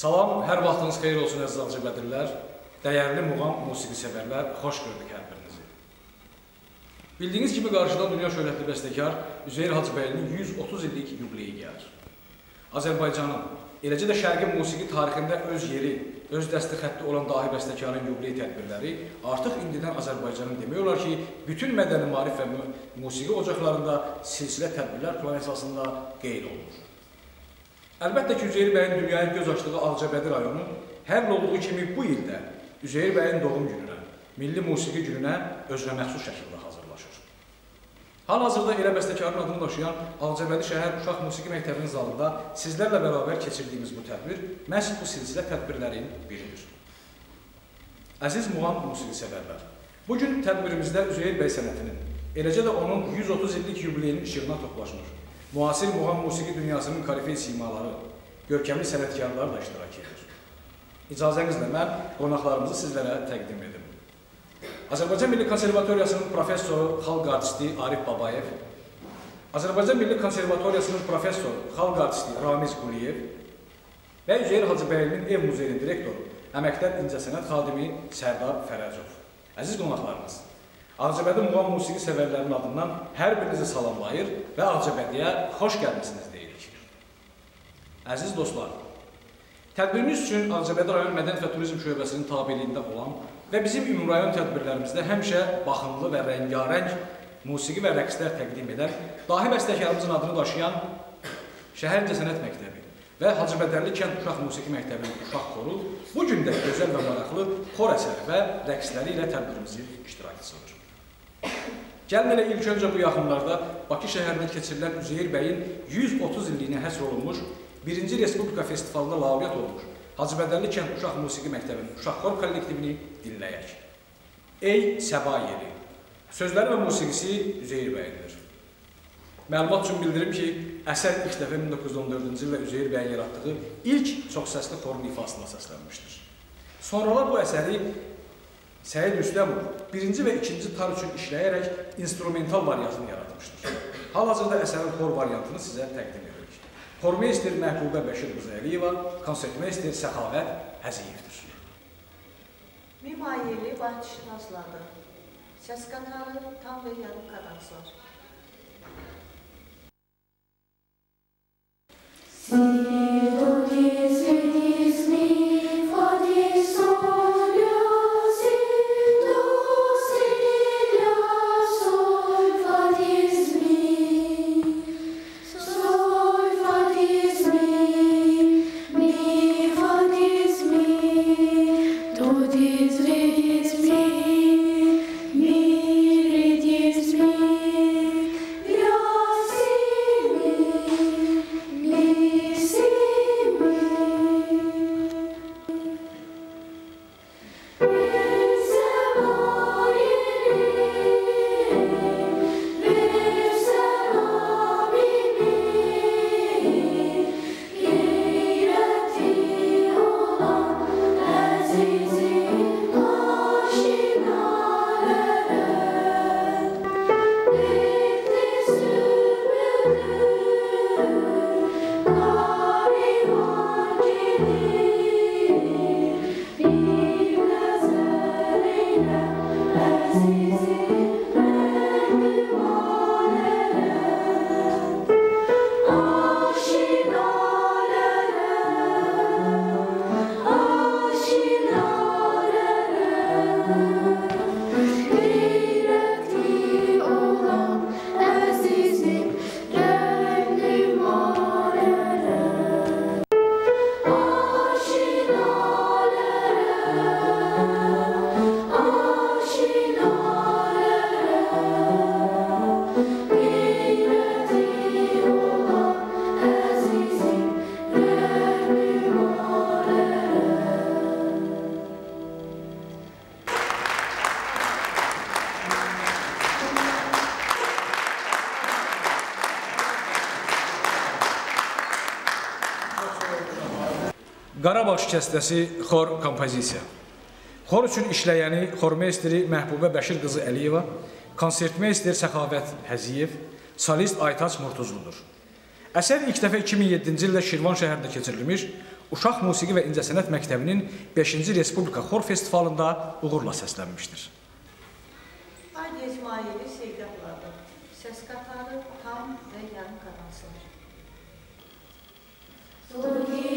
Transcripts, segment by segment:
Salam, hər vaxtınız xeyir olsun əziz Ağcabədirlər. Dəyərli muğam musiqi sevərlər, xoş gördük hər birinizi. Bildiyiniz kimi qarşıda dünya şöhrətli bəstəkar Üzeyir Hacıbəylinin 130 illik yubileyi gəlir. Azərbaycanın, eləcə də şərqi musiqi tarixində öz yeri, öz dəsti xətti olan dahi bəstəkarın yubileyi tədbirləri artıq indidən Azərbaycanın demək olar ki, bütün mədəni marif və musiqi ocaqlarında silsilə tədbirlər plan əsasında qeyd olunur. Əlbəttə ki, Üzeyir bəyin dünyaya göz açdığı Ağcabədi rayonu hər olduğu kimi bu ildə Üzeyir bəyin doğum gününə, milli musiqi gününə özünə məxsus şəkildə hazırlaşır. Hal-hazırda elə bəstəkarın adını daşıyan Ağcabədi şəhər Uşaq Musiqi Məktəbinin zalında sizlərlə bərabər keçirdiyimiz bu tədbir məhz bu silsilə tədbirlərin biridir. Əziz muğam musiqi sevərlər, bugün tədbirimizdə Üzeyir bəy sənətinin, eləcə də onun 130 illik yubileyinin işığına toplaşmış müasir muğam musiqi dünyasının kalifey simaları, görkəmli sənətkarlar da iştirak edir. İcazənizlə mən qonaqlarımızı sizlərə təqdim edim. Azərbaycan Milli Konservatoriyasının professoru, xalq artisti Arif Babayev, Azərbaycan Milli Konservatoriyasının professoru, xalq artisti Ramiz Quliyev və Üzeyir Hacıbəylinin ev muzeyinin direktoru, əməkdar incəsənət xadimi Sərdar Fərəcov. Əziz qonaqlarımız, Ağcabədi muğam musiqi sevərlərinin adından hər birinizi salamlayır və Ağcabədiyə xoş gəlmisiniz deyirik. Əziz dostlar, tədbirimiz üçün Ağcabədi rayon Mədəniyyət və Turizm şöbəsinin tabeliyində olan və bizim ümumrayon tədbirlərimizdə həmişə baxımlı və rəngarəng musiqi və rəqslər təqdim edən dahi bəstəkarımızın adını daşıyan Şəhər İncəsənət Məktəbi və Hacıbədərli Kənd Uşaq Musiqi Məktəbinin uşaq xoru bu gün də gözəl və maraqlı xor əsəri və rəqsləri ilə tədbirimizin iştirakçısıdır. Gəlin elə ilk öncə bu yaxınlarda Bakı şəhərində keçirilən Üzeyir bəyin 130 illiyinə həsr olunmuş 1-ci Respublika festivalında laureat olmuş Hacıbədərli kənd uşaq musiqi məktəbinin uşaq xor kollektivini dinləyək. Ey Səba yeri. Sözləri və musiqisi Üzeyir bəyindir. Məlumat üçün bildirim ki, əsər ilk dəfə 1914-cü ildə Üzeyir bəyin yaratdığı ilk çox səsli xorun ifasına səslənmişdir. Sonralar bu əsəri Səid Rüstəmov birinci və ikinci tar üçün işləyərək instrumental variantını yaratmışdır. Hal-hazırda əsərin xor variantını sizə təqdim edirik. Xormeyster Məhbubə Bəşir qızı Əliyeva, konsertmeyster Səxavət Həziyevdir. Mimayeli Bahtişnazladı. Səs qatarı tam və yarım kadans Si do Şikəstəsi xor kompozisiya. Xor üçün işləyəni xormeisteri Məhbubə Bəşir qızı Əliyeva, konsertmeister Səxavət Həziyev, solist Aytaç Murtuzludur. Əsər ilk dəfə 2007-ci ildə Şirvan şəhərində keçirilmiş, Uşaq Musiqi və İncəsənət Məktəbinin 5-ci Respublika Xor Festivalında uğurla səslənmişdir. Haydi İsmail'i Seydəqladı. Səs qatarı tam və yarım qadansın. Dodis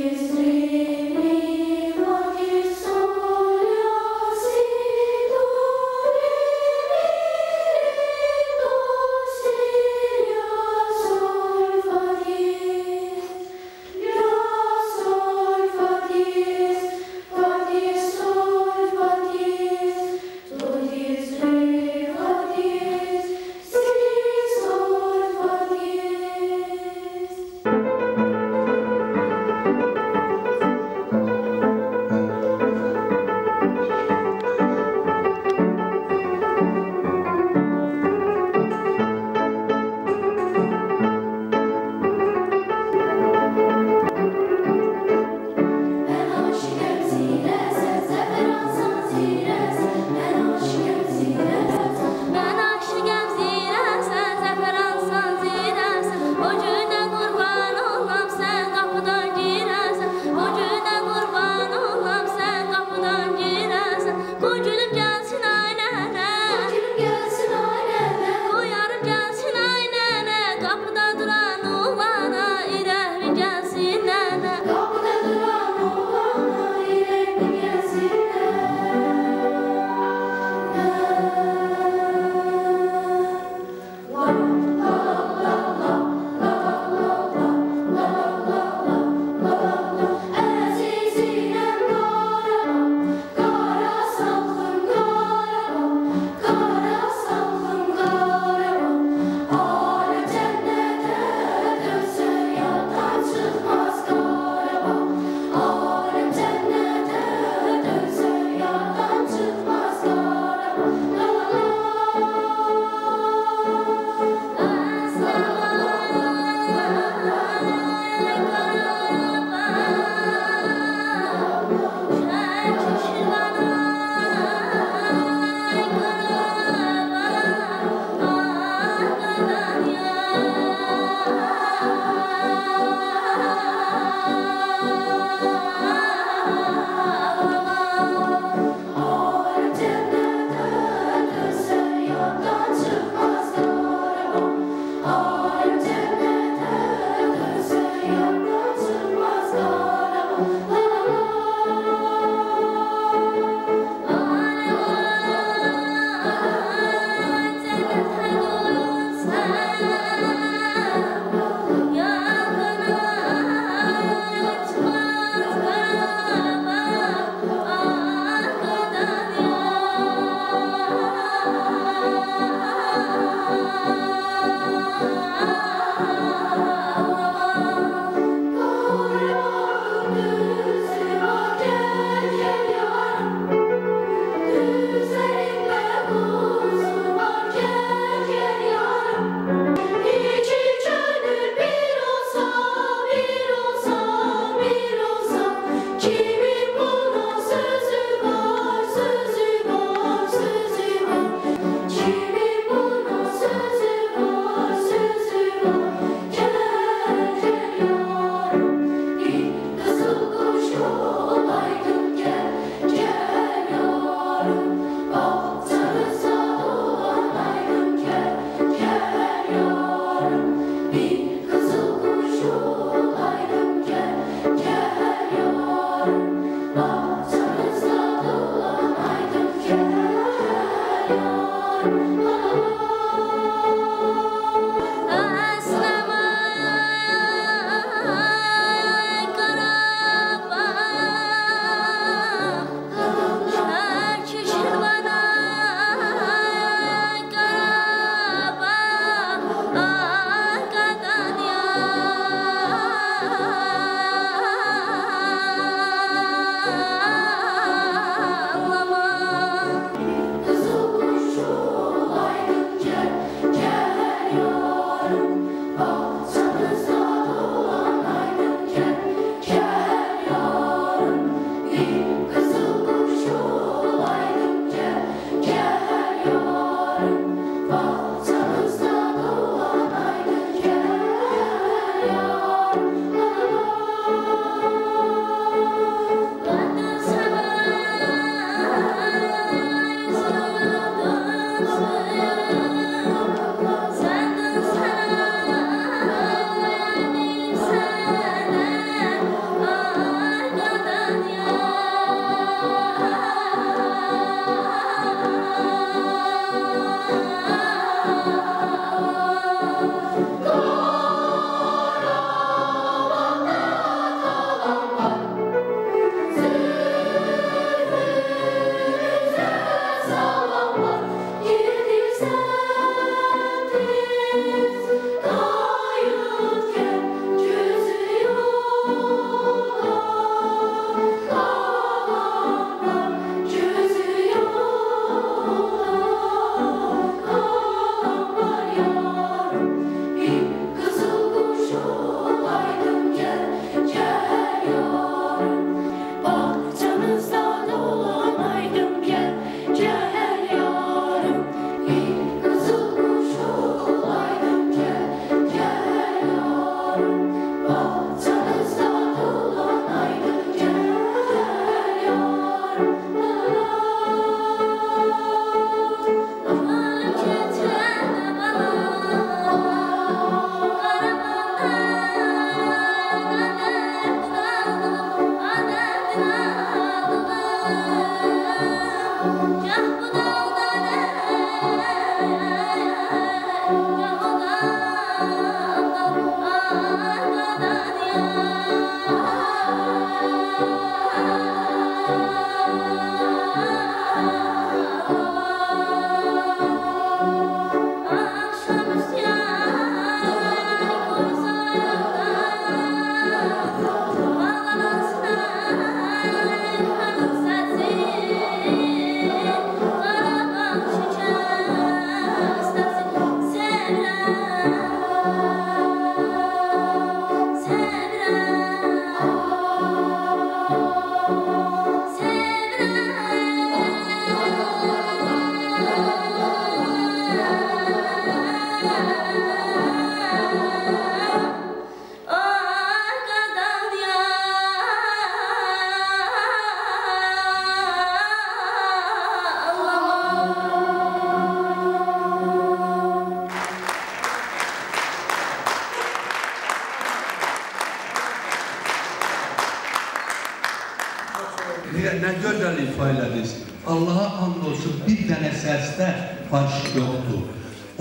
faş yoxdur.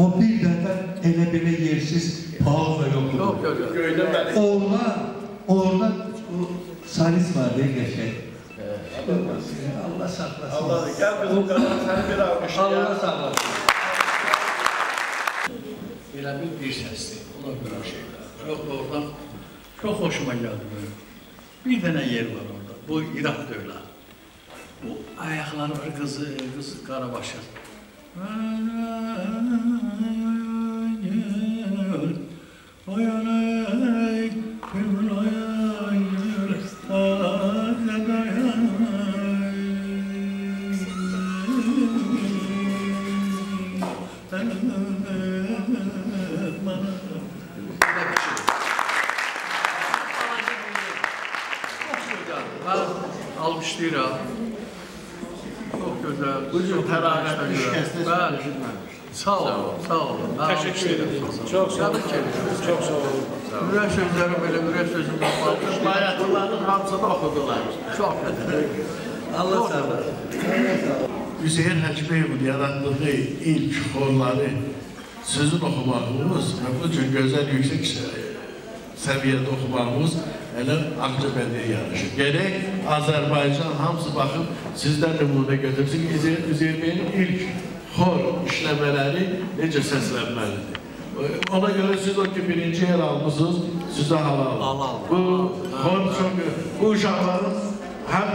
O bir dənə elə belə yersiz pauza yoxdur. Yox, yox, yox. Orada, orada o salis var değil qəşəng. Allah saxlasın. Allah gel kızım kadar seni bir alkış Allah saxlasın. Elə bir bir səsdir, o da böyle şeyler. Çok oradan, çok hoşuma geldi böyle. Bir tane yer var orada, bu Irak'ta öyle. Bu ayakları var, kızı, kızı Thank you. Sağ olun, sağ olun. Təşəkkür edirəm. Çox sağ olun. Çox sağ olun. Ürək sözləri belə ürək sözündə alkışlayıram. Bayatlıların hamısını okudular. Çok güzel. Allah saxlasın. Hüseyin Hacibeyev'in yarattığı ilk xorları sözün oxumağımız və bu cür gözəl yüksək səviyyədə oxumağımız elə Ağca Bədiyyə yarışı. Gerək Azərbaycan hamısı baxıb sizdən nümunə götürsün. Üzeyir Bey'in ilk xor işləmələri necə səslənməlidir. Ona görə siz o ki birinci yer almışsınız, sizə halal. Bu xor çox, bu uşaqların həm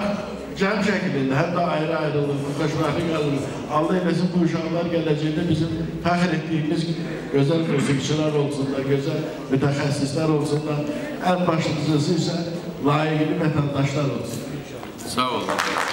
cəm şəklində, həm də ayrı-ayrılıq, xoşbəxtli qalır. Allah eləsin bu uşaqlar gələcəkdə bizim fəxr etdiyimiz gözəl musiqiçilər olsunlar, gözəl mütəxəssislər olsunlar. Ən başlıcısı isə layiqli vətəndaşlar olsun. Sağ olun.